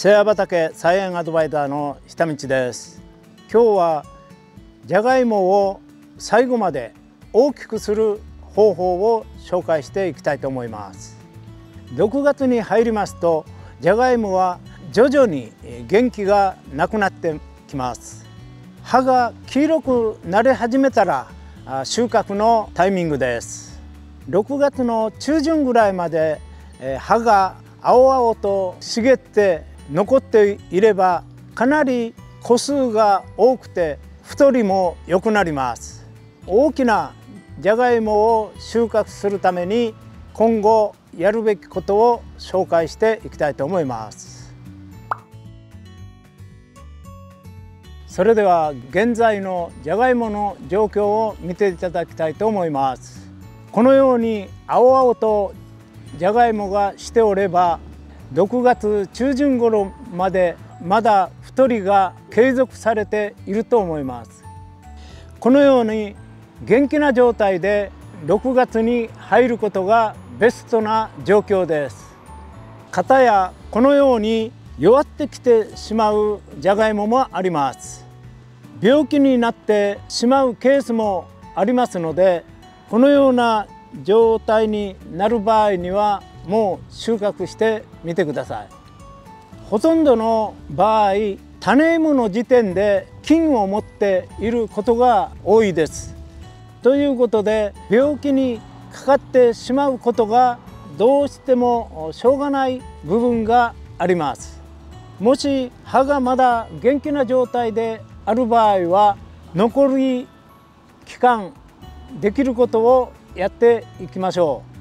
世話畑菜園アドバイザーの下道です。今日はじゃがいもを最後まで大きくする方法を紹介していきたいと思います。6月に入りますとじゃがいもは徐々に元気がなくなってきます。葉が黄色くなり始めたら収穫のタイミングです。6月の中旬ぐらいまで葉が青々と茂って残っていればかなり個数が多くて太りも良くなります。大きなじゃがいもを収穫するために今後やるべきことを紹介していきたいと思います。それでは現在のじゃがいもの状況を見ていただきたいと思います。このように青々とじゃがいもがしておれば6月中旬頃までまだ太りが継続されていると思います。このように元気な状態で6月に入ることがベストな状況です。型やこのように弱ってきてしまうじゃがいももあります。病気になってしまうケースもありますのでこのような状態になる場合にはもう収穫してみてください。ほとんどの場合種芋の時点で菌を持っていることが多いです。ということで病気にかかってしまうことがどうしてもしょうがない部分があります。もし葉がまだ元気な状態である場合は残り期間できることをやっていきましょう。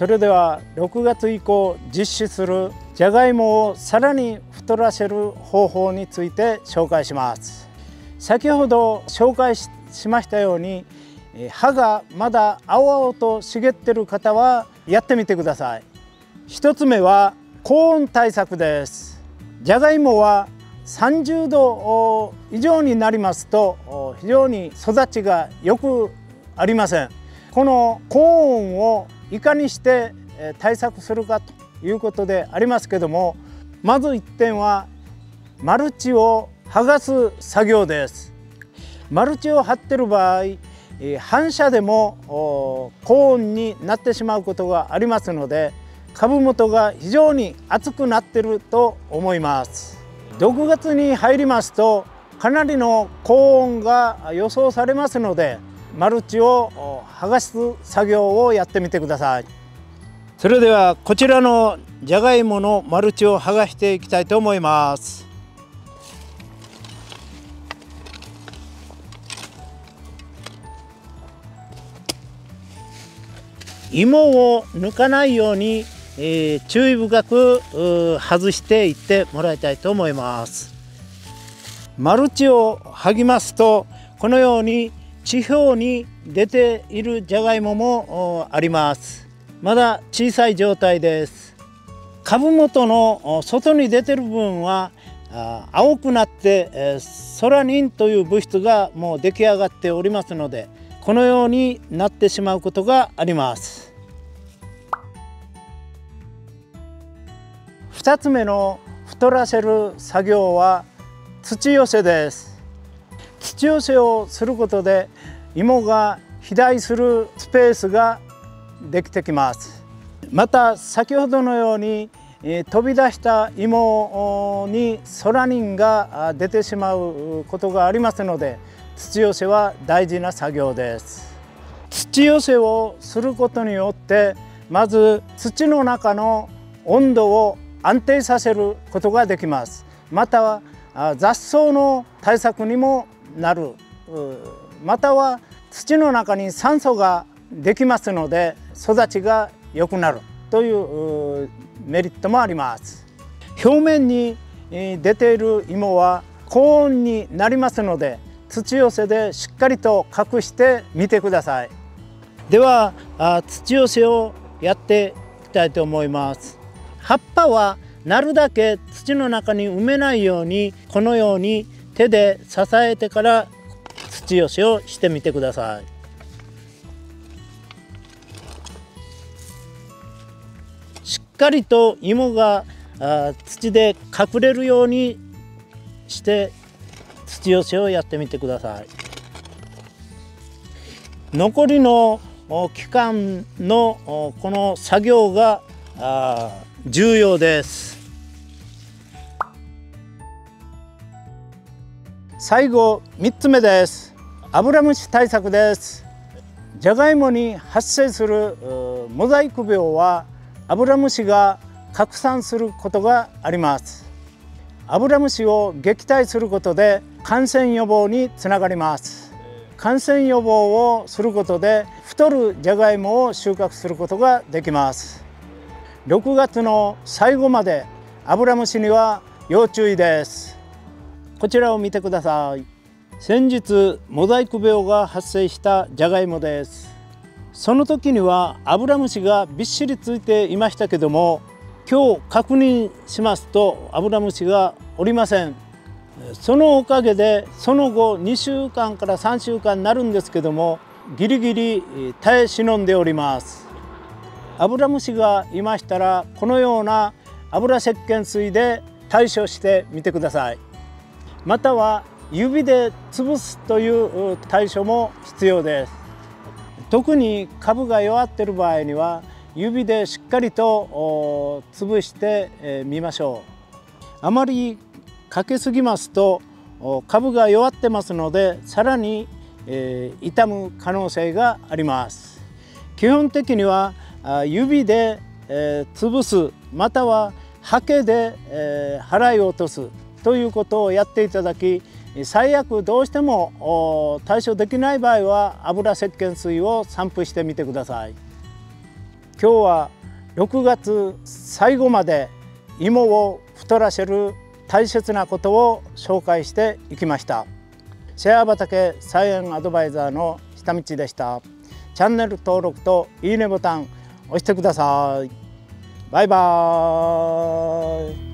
それでは6月以降実施するじゃがいもをさらに太らせる方法について紹介します。先ほど紹介しましたように葉がまだ青々と茂ってる方はやってみてください。一つ目は高温対策です。じゃがいもは30度以上になりますと非常に育ちがよくありません。この高温をいかにして対策するかということでありますけどもまず1点はマルチを剥がす作業です。マルチを張ってる場合反射でも高温になってしまうことがありますので株元が非常に熱くなってると思います。6月に入りますとかなりの高温が予想されますのでマルチを剥がす作業をやってみてください。それではこちらのじゃがいものマルチを剥がしていきたいと思います。芋を抜かないように、えー、注意深く外していってもらいたいと思います。マルチを剥ぎますとこのように地表に出ているじゃがいももあります。まだ小さい状態です。株元の外に出てる部分は青くなってソラニンという物質がもう出来上がっておりますのでこのようになってしまうことがあります。2つ目の太らせる作業は土寄せです。土寄せをすることで芋が肥大するスペースができてきます。また先ほどのように飛び出した芋にソラニンが出てしまうことがありますので土寄せは大事な作業です。土寄せをすることによってまず土の中の温度を安定させることができます。または雑草の対策にもなる。または土の中に酸素ができますので育ちが良くなる。というメリットもあります。表面に出ている芋は高温になりますので土寄せでしっかりと隠してみてください。では土寄せをやっていきたいと思います。葉っぱはなるだけ土の中に埋めないようにこのように手で支えてから土寄せをしてみてください。しっかりと芋が土で隠れるようにして土寄せをやってみてください。残りの期間のこの作業が重要です。最後3つ目です。アブラムシ対策です。じゃがいもに発生するモザイク病はアブラムシが拡散することがあります。アブラムシを撃退することで感染予防につながります。感染予防をすることで太るじゃがいもを収穫することができます。6月の最後までアブラムシには要注意です。こちらを見てください。先日モザイク病が発生したじゃがいもです。その時にはアブラムシがびっしりついていましたけども今日確認しますとアブラムシがおりません。そのおかげでその後2週間から3週間になるんですけどもギリギリ耐え忍んでおります。アブラムシがいましたらこのような油石鹸水で対処してみてください。または指で潰すという対処も必要です。特に株が弱っている場合には指でしっかりと潰してみましょう。あまりかけすぎますと株が弱ってますのでさらに傷む可能性があります。基本的には指で潰すまたはハケで払い落とす。ということをやっていただき最悪どうしても対処できない場合は油石鹸水を散布してみてください。今日は6月最後まで芋を太らせる大切なことを紹介していきました。シェア畑菜園アドバイザーの下道でした。チャンネル登録といいねボタン押してください。バイバーイ。